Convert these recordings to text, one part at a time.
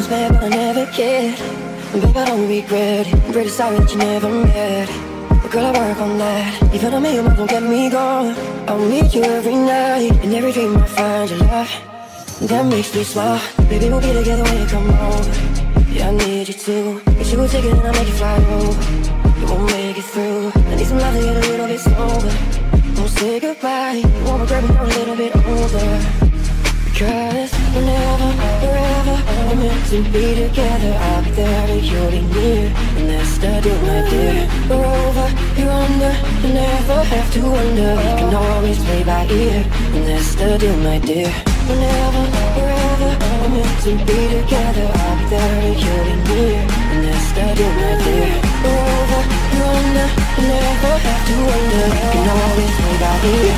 Mama's mad, but I never cared. And babe, I don't regret it. I'm pretty sorry that you never met. But girl, I work on that. Even a miles won't get me gone. I'll meet you every night. In every dream, I find your love. That makes me smile. Baby, we'll be together when you come home. Yeah, I need you too. Get you a ticket and I'll make you fly over. You won't make it through. I need some love to get a little to be together I'll be there you'll near And that's the deal, my dear. We're over, you're under You never have to wonder. We can always play by ear And that's the deal, my dear. Whenever, wherever we're meant to be together I'll be there you'll near And that's the deal, my dear. We're over, you're under You never have to wonder. We can always play by ear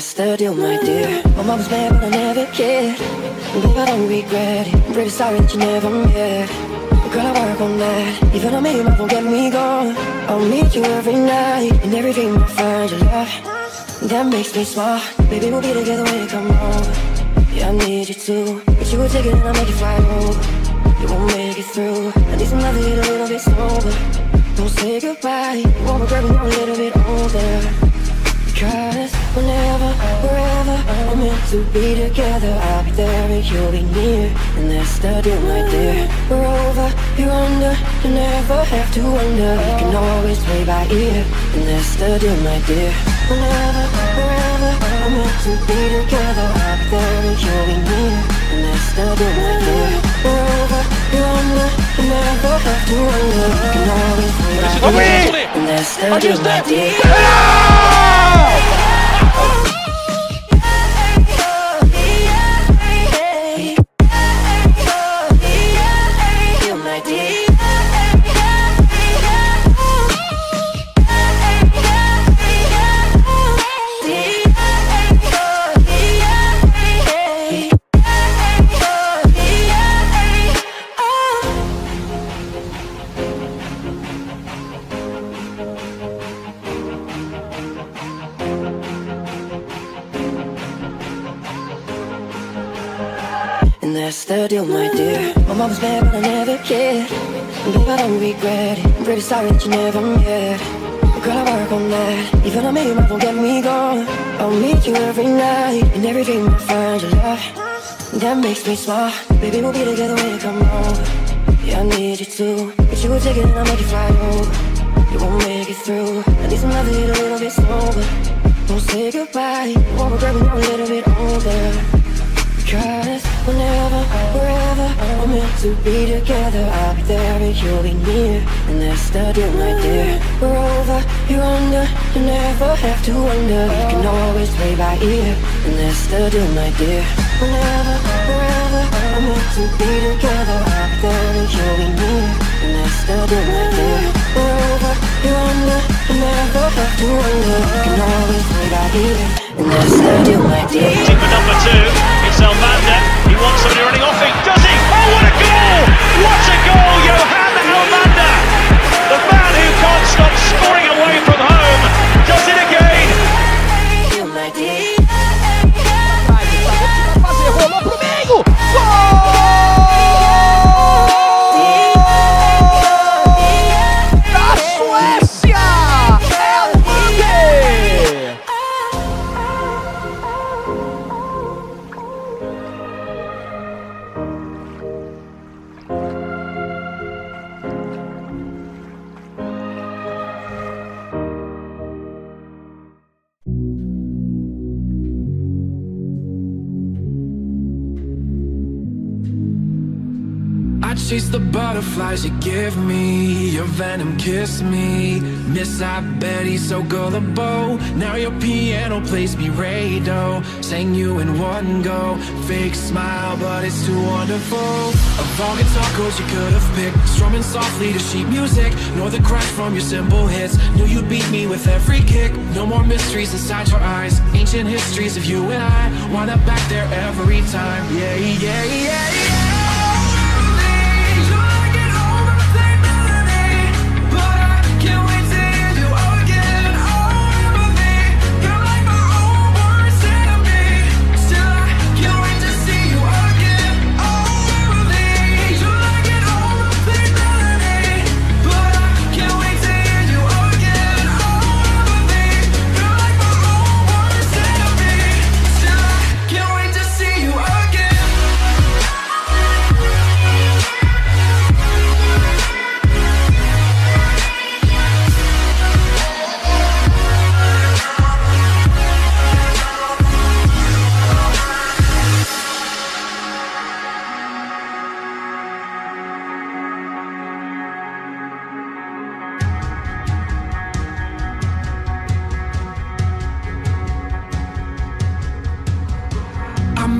that's the deal, my dear. My mama's mad, but I never cared. Babe, I don't regret it. I'm pretty sorry that you never met. But girl, I work on that. Even million miles won't get me gone I'll meet you every night. And every dream I find your love That makes me smile. Baby, we'll be together when you come home. Yeah, I need you too. But you will take it and I'll make you fly over You won't make it through. I need some love to get a little bit sober Don't say goodbye. You won't regret when you're a little bit older Cause whenever, wherever we're meant to be together I'll be there and you'll be near. And that's the deal, my dear We're over, you're under. You never have to wonder. We can always play by ear. And that's the deal, my dear Whenever, wherever we're meant to be together I'll be there and you'll be near. And that's the deal, my dear We're over, you're under. You never have to wonder. We can always play by ear. And that's the deal, my dear Oh. And that's the deal, my dear. My mama's mad, but I never cared. Babe, I don't regret it. I'm pretty sorry that you never met. But girl, I work on that. Even a million miles won't get me gone. I'll meet you every night. In every dream I find your love That makes me smile. Baby, we'll be together when you come home. Yeah, I need you to Get you a ticket and I'll make you fly over You won't make it through. I need some love to get a little bit sober Don't say goodbye. You won't regret when you're a little bit older Cause whenever, wherever we're meant to be together. I'll there you'll be near. And that's the deal, my dear. We're over, you're under. You never have to wonder. We can always play by ear. And that's the deal, my dear. Whenever, wherever we're meant to be together. I'll there you'll be near. And that's the deal, my dear. We're over, you're under. You never have to wonder. We can always play by ear. And that's the deal, my dear. For number two. Chase the butterflies you give me. Your venom kiss me. Miss I bet Betty, so gullible. Now your piano plays me radio. Sang you in one go. Fake smile, but it's too wonderful. Of all guitar chords you could have picked. Strumming softly to sheet music. Nor the crash from your cymbal hits. Knew you'd beat me with every kick. No more mysteries inside your eyes. Ancient histories of you and I. Wind up back there every time. Yeah, yeah, yeah, yeah.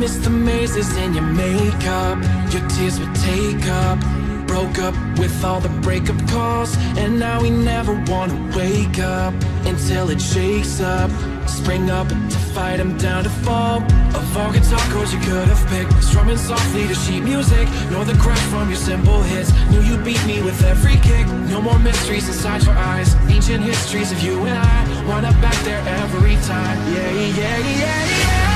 Miss the mazes in your makeup. Your tears would take up Broke up with all the breakup calls. And now we never wanna wake up Until it shakes up. Spring up to fight, I'm down to fall. Of all guitar chords you could have picked Strumming softly to sheet music. Nor the crash from your simple hits. Knew you beat me with every kick. No more mysteries inside your eyes. Ancient histories of you and I. Wind up back there every time. Yeah, yeah, yeah, yeah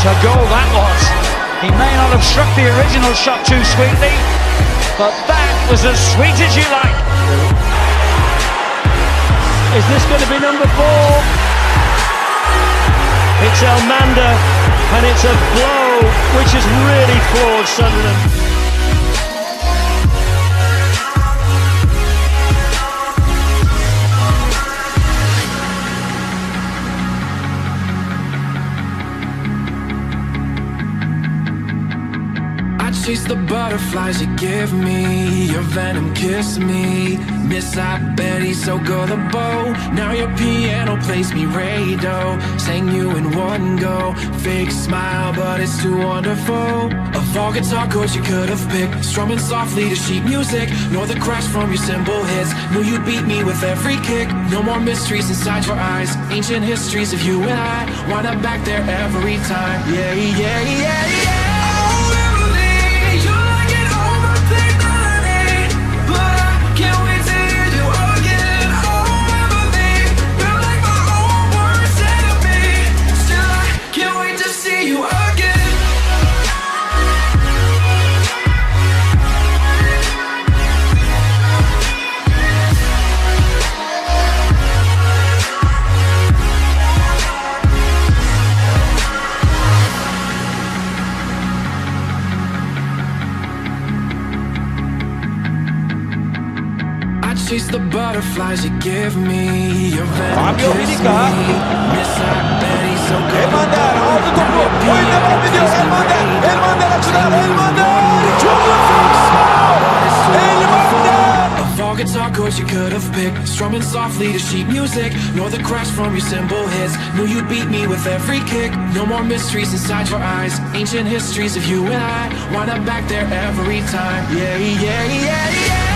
What a goal that was. He may not have struck the original shot too sweetly, but that was as sweet as you like. Is this going to be number four? It's Elmander, and it's a blow which has really floored Sunderland. Chase the butterflies you give me. Your venom kiss me. Miss I Betty, so gullible. Now your piano plays me radio. Sang you in one go. Fake smile, but it's too wonderful. Of all guitar chords you could have picked. Strumming softly to sheet music. Nor the crash from your cymbal hits. Knew you'd beat me with every kick. No more mysteries inside your eyes. Ancient histories of you and I. Wind up back there every time. Yeah, yeah, yeah, yeah. Chase the butterflies you give me. Your Fabio kiss Vidica. me. Miss I Betty, so Elmander aldı topu. Oyun devam ediyor. Elmander. Elmander açıdan. Elmander. Çok Elmander. Of all guitar chords you could have picked Strumming softly to sheet music Nor the crash from your cymbal hits Knew you'd beat me with every kick No more mysteries inside your eyes Ancient histories of you and I Wind up back there every time Yeah, yeah, yeah, yeah